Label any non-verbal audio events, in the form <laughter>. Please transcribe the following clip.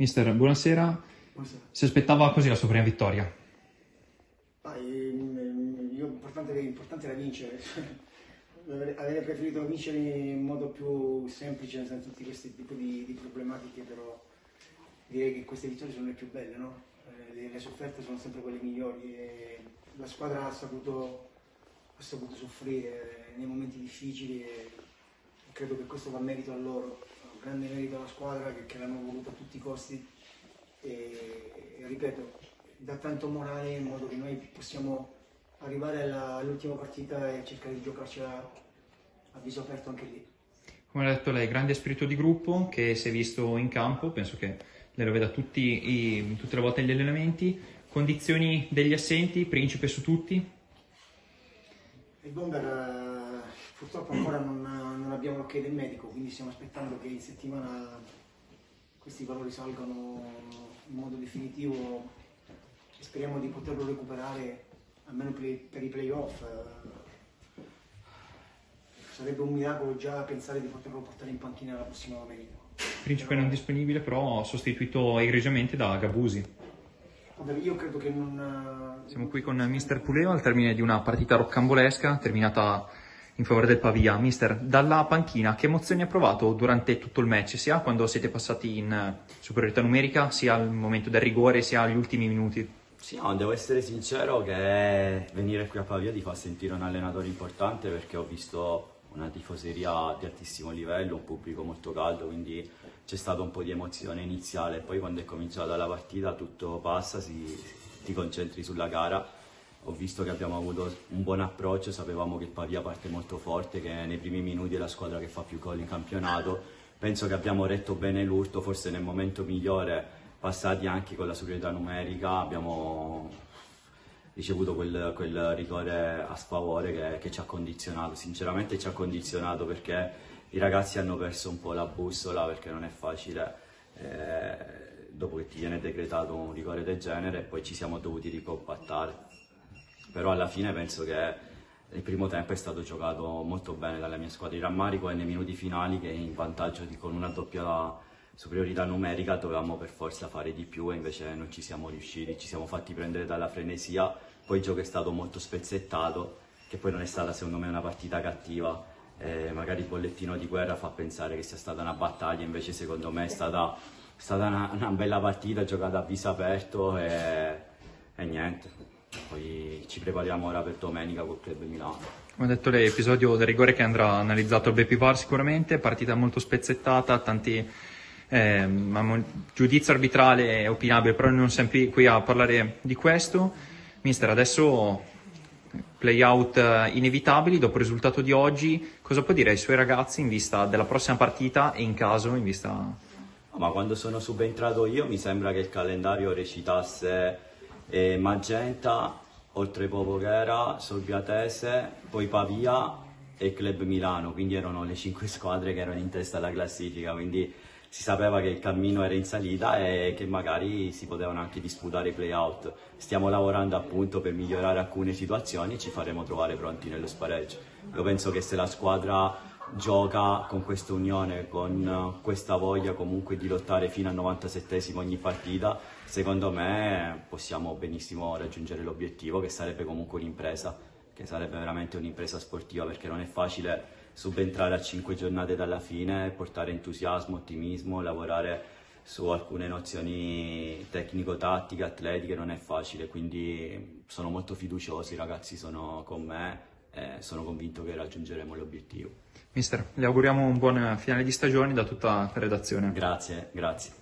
Mister, buonasera. Buonasera. Si aspettava così la sua prima vittoria? Ah, ehm, io, importante, importante era vincere. <laughs> Avrei preferito vincere in modo più semplice senza tutti questi tipi di, di problematiche, però direi che queste vittorie sono le più belle, no? Eh, le, le sofferte sono sempre quelle migliori e la squadra ha saputo, ha saputo soffrire nei momenti difficili e credo che questo va merito a loro, grande merito alla squadra che, che l'hanno voluto a tutti i costi e, e ripeto, dà tanto morale in modo che noi possiamo arrivare all'ultima partita e cercare di giocarcela a viso aperto anche lì. Come ha detto lei, grande spirito di gruppo che si è visto in campo, penso che lei lo veda tutti i- tutte le volte negli allenamenti. Condizioni degli assenti, principe su tutti. Il bomber eh, purtroppo ancora non, non abbiamo l'ok del medico, quindi stiamo aspettando che in settimana questi valori salgano in modo definitivo e speriamo di poterlo recuperare almeno per, i- playoff. Sarebbe un miracolo già pensare di poterlo portare in panchina la prossima domenica. Principe non disponibile, però sostituito egregiamente da Gabusi. Vabbè, io credo che non... Siamo qui con Mister Puleo al termine di una partita roccambolesca terminata in favore del Pavia. Mister, dalla panchina che emozioni ha provato durante tutto il match, sia quando siete passati in eh, superiorità numerica, sia al momento del rigore, sia agli ultimi minuti? Sì, no, devo essere sincero che venire qui a Pavia ti fa sentire un allenatore importante perché ho visto una tifoseria di altissimo livello, un pubblico molto caldo, quindi c'è stato un po' di emozione iniziale. Poi quando è cominciata la partita tutto passa, si, ti concentri sulla gara. Ho visto che abbiamo avuto un buon approccio, sapevamo che il Pavia parte molto forte, che nei primi minuti è la squadra che fa più gol in campionato. Penso che abbiamo retto bene l'urto, forse nel momento migliore, passati anche con la superiorità numerica, abbiamo ricevuto quel, quel rigore a sfavore che, che ci ha condizionato. Sinceramente ci ha condizionato perché i ragazzi hanno perso un po' la bussola perché non è facile eh, dopo che ti viene decretato un rigore del genere poi ci siamo dovuti ricompattare. Però alla fine penso che il primo tempo è stato giocato molto bene dalla mia squadra. Il rammarico è nei minuti finali che in vantaggio di- con una doppia superiorità numerica dovevamo per forza fare di più e invece non ci siamo riusciti, ci siamo fatti prendere dalla frenesia, poi il gioco è stato molto spezzettato, che poi non è stata secondo me una partita cattiva, Eh, magari il bollettino di guerra fa pensare che sia stata una battaglia, invece secondo me è stata, è stata una, una bella partita giocata a viso aperto e, e niente, poi ci prepariamo ora per domenica col Club Milano. Come ha detto lei, episodio del rigore che andrà analizzato al BPVAR sicuramente, partita molto spezzettata, tanti amo- giudizio arbitrale è opinabile, però non siamo qui a parlare di questo. Mister, adesso play out eh, inevitabili dopo il risultato di oggi, cosa può dire ai suoi ragazzi in vista della prossima partita e in caso in vista Ma quando sono subentrato io mi sembra che il calendario recitasse eh, Magenta, oltre Popoghera, Sorbiatese, poi Pavia e Club Milano, quindi erano le cinque squadre che erano in testa alla classifica, quindi si sapeva che il cammino era in salita e che magari si potevano anche disputare i play-out. Stiamo lavorando appunto per migliorare alcune situazioni e ci faremo trovare pronti nello spareggio. Io penso che se la squadra gioca con questa unione, con questa voglia comunque di lottare fino al 97esimo ogni partita, secondo me possiamo benissimo raggiungere l'obiettivo che sarebbe comunque un'impresa, che sarebbe veramente un'impresa sportiva perché non è facile subentrare a 5 giornate dalla fine, portare entusiasmo, ottimismo, lavorare su alcune nozioni tecnico-tattiche, atletiche, non è facile, quindi sono molto fiducioso, i ragazzi sono con me e sono convinto che raggiungeremo l'obiettivo. Mister, le auguriamo un buon finale di stagione da tutta la redazione. Grazie, grazie.